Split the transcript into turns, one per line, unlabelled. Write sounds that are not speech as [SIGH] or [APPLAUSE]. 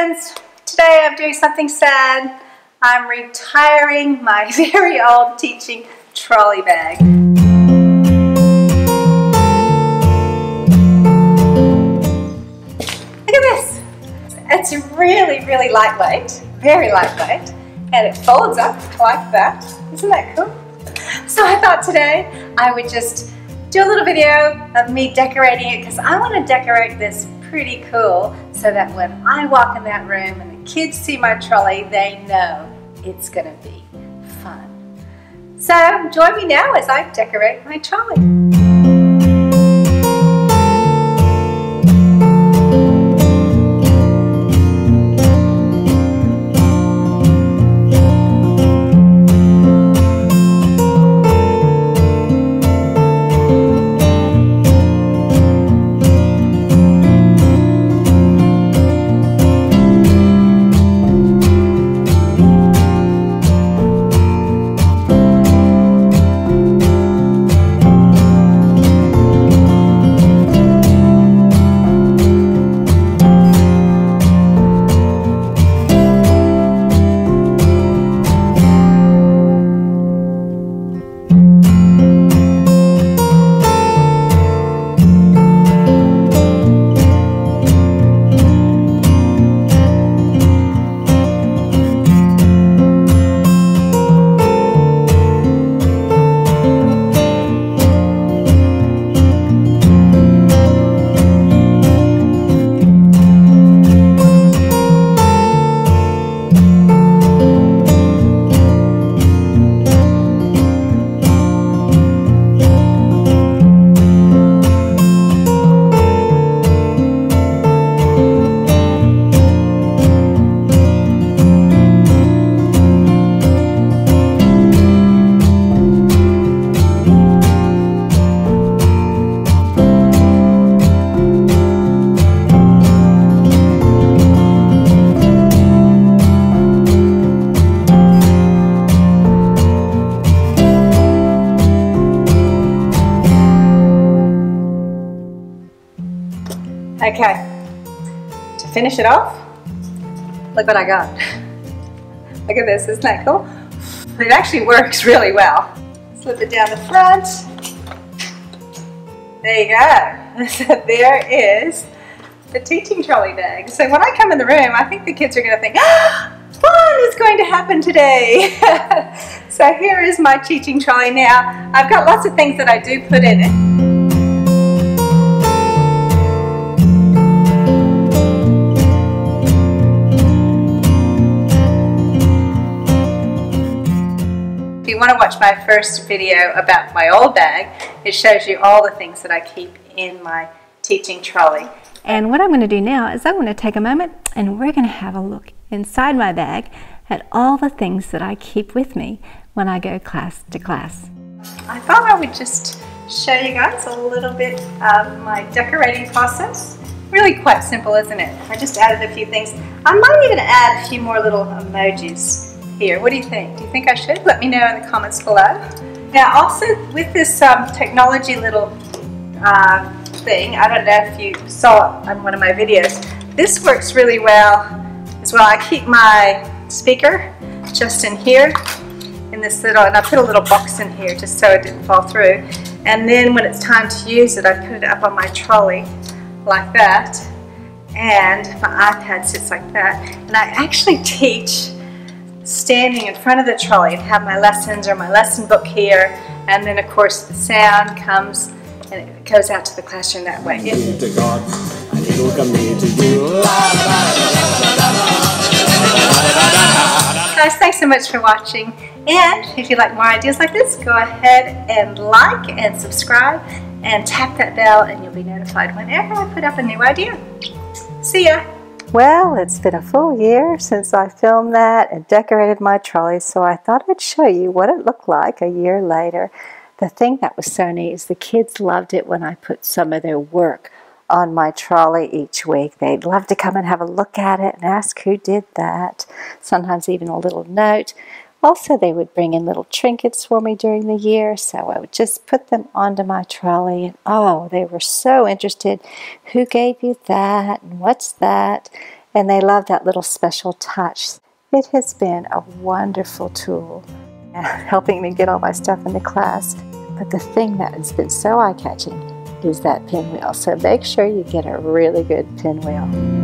friends. Today I'm doing something sad. I'm retiring my [LAUGHS] very old teaching trolley bag. Look at this. It's really, really lightweight, very lightweight, and it folds up like that. Isn't that cool? So I thought today I would just do a little video of me decorating it because I want to decorate this pretty cool so that when I walk in that room and the kids see my trolley, they know it's going to be fun. So join me now as I decorate my trolley. Okay, to finish it off, look what I got. look at this, isn't that cool? It actually works really well. Slip it down the front. There you go. [LAUGHS] So there is the teaching trolley bag. So when I come in the room, I think the kids are going to think, ah, fun is going to happen today. [LAUGHS] so here is my teaching trolley now. I've got lots of things that I do put in it. Want to watch my first video about my old bag, it shows you all the things that I keep in my teaching trolley.
And what I'm going to do now is I'm going to take a moment and we're going to have a look inside my bag at all the things that I keep with me when I go class to class.
I thought I would just show you guys a little bit of my decorating process. Really quite simple, isn't it? I just added a few things. I might even add a few more little emojis here. What do you think? Do you think I should? Let me know in the comments below. Now also with this um, technology little uh, thing, I don't know if you saw it on one of my videos, this works really well as well. I keep my speaker just in here in this little, and I put a little box in here just so it didn't fall through. And then when it's time to use it, I put it up on my trolley like that. And my iPad sits like that. And I actually teach standing in front of the trolley and have my lessons or my lesson book here and then of course the sound comes and it goes out to the classroom that way. Guys, thanks so much for watching and if you like more ideas like this go ahead and like and subscribe and tap that bell and you'll be notified whenever I put up a new idea. See ya!
Well, it's been a full year since I filmed that and decorated my trolley, so I thought I'd show you what it looked like a year later. The thing that was so neat is the kids loved it when I put some of their work on my trolley each week. They'd love to come and have a look at it and ask who did that. Sometimes even a little note. Also, they would bring in little trinkets for me during the year, so I would just put them onto my trolley. And oh, they were so interested. Who gave you that? And what's that? and they love that little special touch. It has been a wonderful tool uh, [LAUGHS] helping me get all my stuff into class. But the thing that has been so eye-catching is that pinwheel. So make sure you get a really good pinwheel.